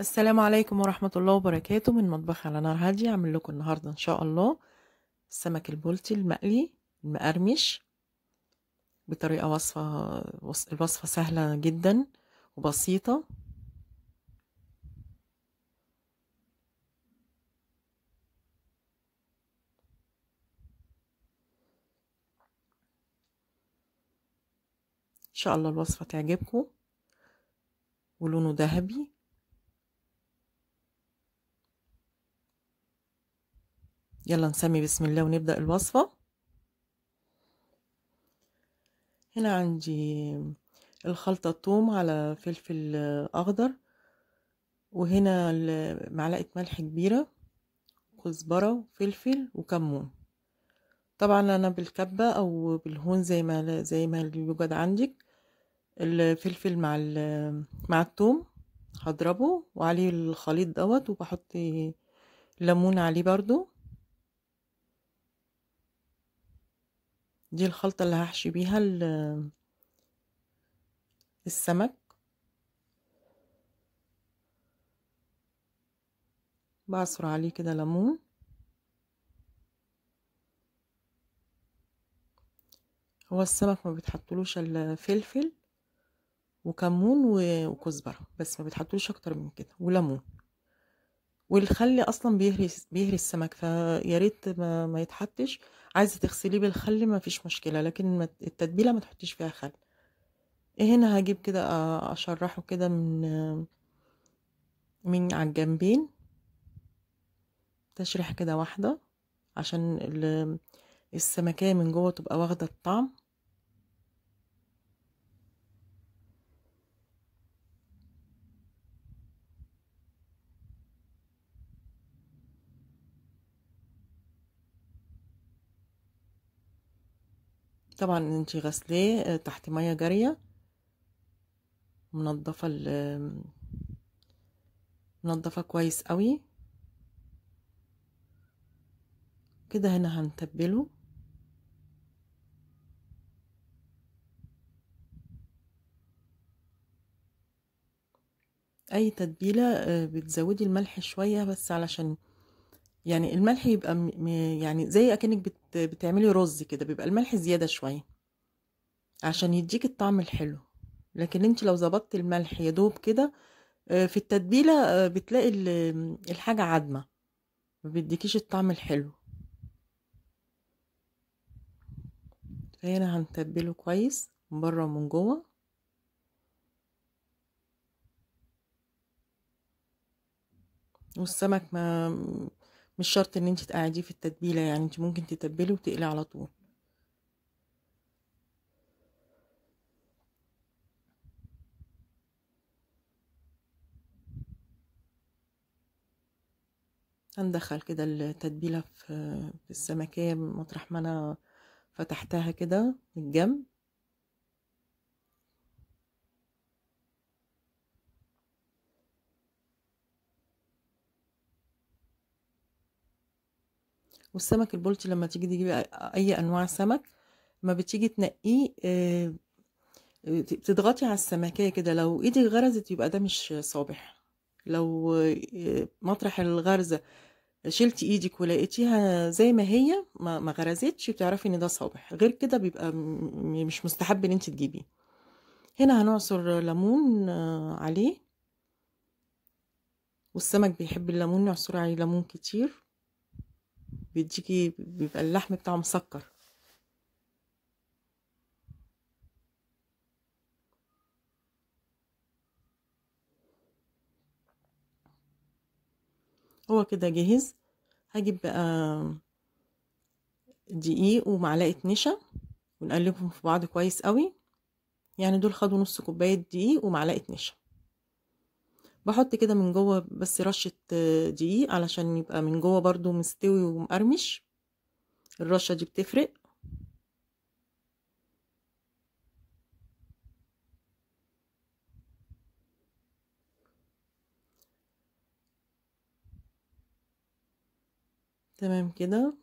السلام عليكم ورحمة الله وبركاته من مطبخ على نار هادية. أعمل لكم النهاردة إن شاء الله السمك البلطي المقلي المقرمش بطريقة وصفة وص- الوصفة سهلة جدا وبسيطة. إن شاء الله الوصفة تعجبكم ولونه ذهبي. يلا نسمي بسم الله ونبدأ الوصفة. هنا عندي الخلطة توم على فلفل أخضر وهنا معلقة ملح كبيرة كزبرة وفلفل وكمون. طبعا أنا بالكبة أو بالهون زي ما زي ما يوجد عندك. الفلفل مع مع التوم هضربه وعليه الخليط دوت وبحط ليمون عليه برضو. دي الخلطة اللي هحشي بيها ال- السمك. بعصر عليه كده ليمون. هو السمك ما بيتحطلوش الا فلفل وكمون و- وكزبرة بس ما بيتحطلوش أكتر من كده وليمون. والخل أصلا بيهري بيهري السمك فيا ريت ما, ما يتحطش. عايزة تغسليه بالخل ما فيش مشكلة لكن التتبيلة ما تحطيش فيها خل. هنا هجيب كده أشرحه كده من من على الجنبين. تشريحة كده واحدة عشان ال- السمكية من جوه تبقى واخدة الطعم. طبعا انتي غسلاه تحت مية جارية منضفة منضفة كويس قوي. كده هنا هنتبله. أي تتبيلة آه، بتزودي الملح شوية بس علشان يعني الملح يبقى م... يعني زي أكنك بت... بتعملي رز كده بيبقى الملح زيادة شوية عشان يديك الطعم الحلو. لكن انت لو ظبطت الملح يا دوب كده آه، في التتبيلة آه، بتلاقي ال- الحاجة عدمه ما بيديكيش الطعم الحلو. فهنا هنتبله كويس من بره ومن جوه. والسمك ما مش شرط إن انت تقعديه في التتبيلة يعني انت ممكن تتبلي وتقلي على طول. هندخل كده التتبيلة في السمكية مطرح ما أنا فتحتها كده من الجنب. والسمك البلطي لما تيجي تجيبي أي أنواع سمك ما بتيجي تنقيه آه، تضغطي على السمكية كده. لو إيدك غرزت يبقى ده مش صابح. لو آه، مطرح الغرزة شلتي إيدك ولقيتيها زي ما هي ما غرزتش بتعرفي إن ده صابح. غير كده بيبقى مش مستحب إن انت تجيبيه. هنا هنعصر ليمون آه، عليه. والسمك بيحب الليمون نعصر عليه ليمون كتير. بيديكي بيبقى اللحم بتاعه مسكر. هو كده جاهز. هجيب بقى دقيق ومعلقة نشا ونقلبهم في بعض كويس قوي. يعني دول خدوا نص كوباية دقيق ومعلقة نشا. بحط كده من جوه بس رشة آه، دقيق علشان يبقى من جوه برضو مستوي ومقرمش. الرشة دي بتفرق. تمام كده.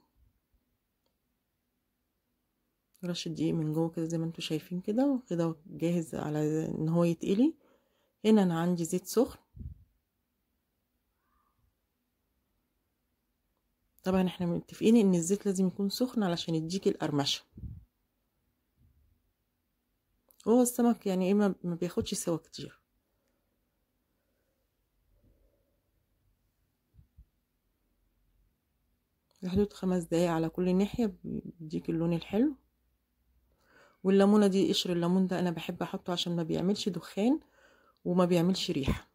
رشة دقيق من جوه كده زي ما أنتوا شايفين كده. وكده جاهز على إن هو يتقلي. هنا أنا عندي زيت سخن. طبعا إحنا متفقين إن الزيت لازم يكون سخن علشان يديكي القرمشة. هو السمك يعني إيه ما بياخدش سوا كتير. في حدود خمس دقايق على كل ناحية بيديك اللون الحلو. والليمونة دي قشر الليمون ده أنا بحب أحطه عشان ما بيعملش دخان وما بيعملش ريحة.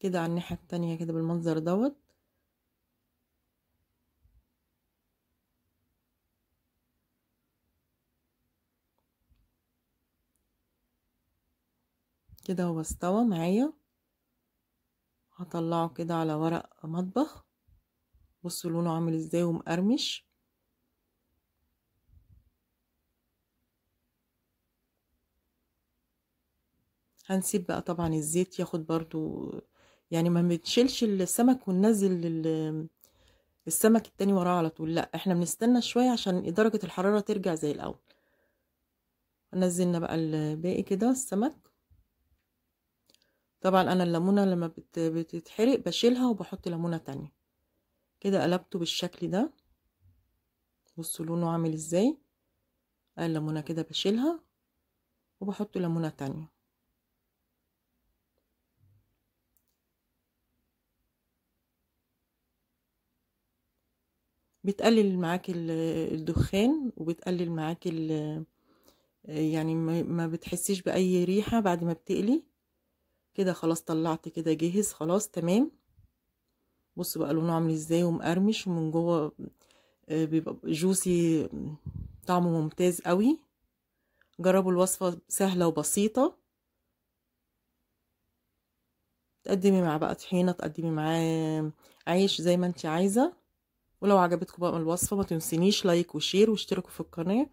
كده على الناحية التانية كده بالمنظر دوت. كده هو استوى معايا. هطلعه كده على ورق مطبخ. بصوا لونه عامل إزاي ومقرمش. هنسيب بقى طبعا الزيت ياخد برضو يعني ما بنشيلش السمك وننزل السمك التاني وراه على طول. لا إحنا بنستنى شوية عشان درجة الحرارة ترجع زي الأول. نزلنا بقى الباقي كده السمك. طبعا أنا الليمونة لما بت... بتتحرق بشيلها وبحط ليمونة تانية. كده قلبته بالشكل ده. بصوا لونه عامل إزاي. الليمونة كده بشيلها وبحط ليمونة تانية. بتقلل معاك الدخان وبتقلل معاك يعني ما بتحسيش بأي ريحة بعد ما بتقلي. كده خلاص طلعت كده جاهز خلاص تمام. بصوا بقى لونه عامل إزاي ومقرمش ومن جوه بيبقى جوسي طعمه ممتاز قوي. جربوا الوصفة سهلة وبسيطة. تقدمي مع بقى طحينة تقدمي معاه عيش زي ما انت عايزة. ولو عجبتكم بقى الوصفة ما تنسينيش like و share واشتركوا في القناة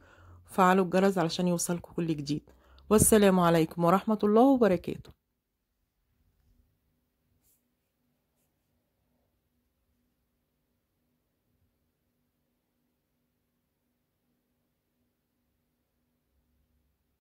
وفعلوا الجرس علشان يوصلكم كل جديد. والسلام عليكم ورحمة الله وبركاته.